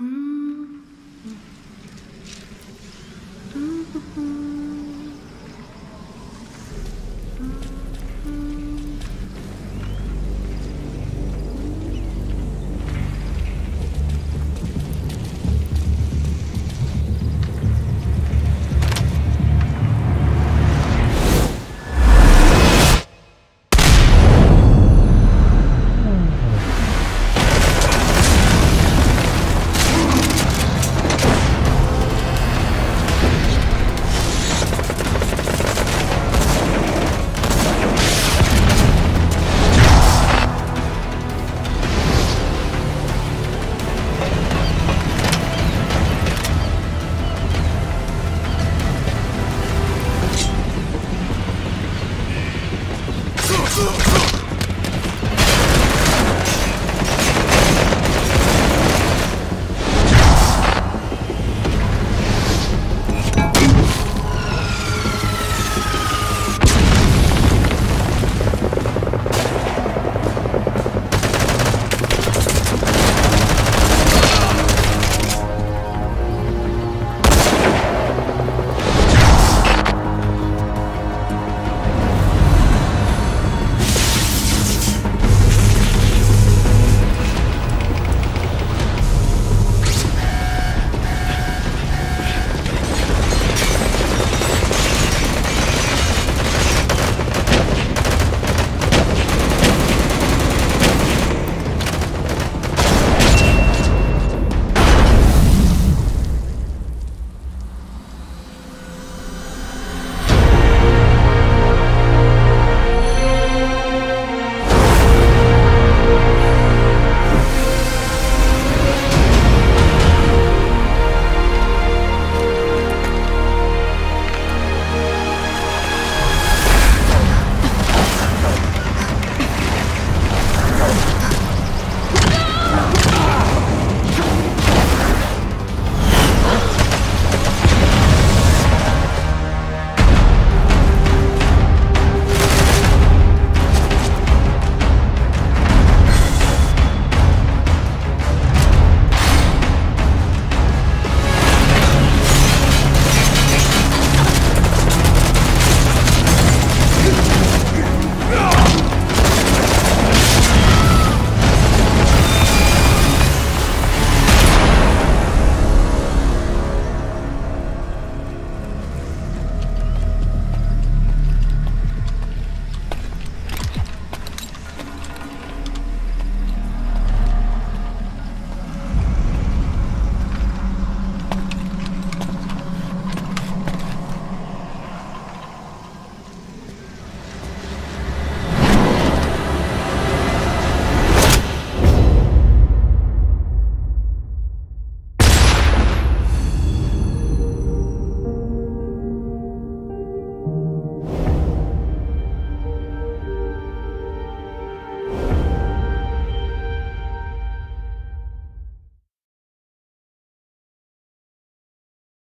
Mm-hmm.